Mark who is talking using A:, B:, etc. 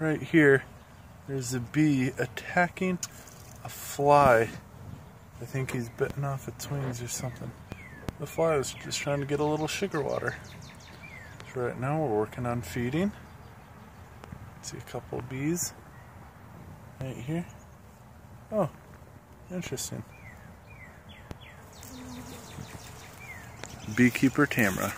A: right here, there's a bee attacking a fly. I think he's bitten off its wings or something. The fly was just trying to get a little sugar water. So right now we're working on feeding. See a couple of bees right here. Oh, interesting. Beekeeper Tamra.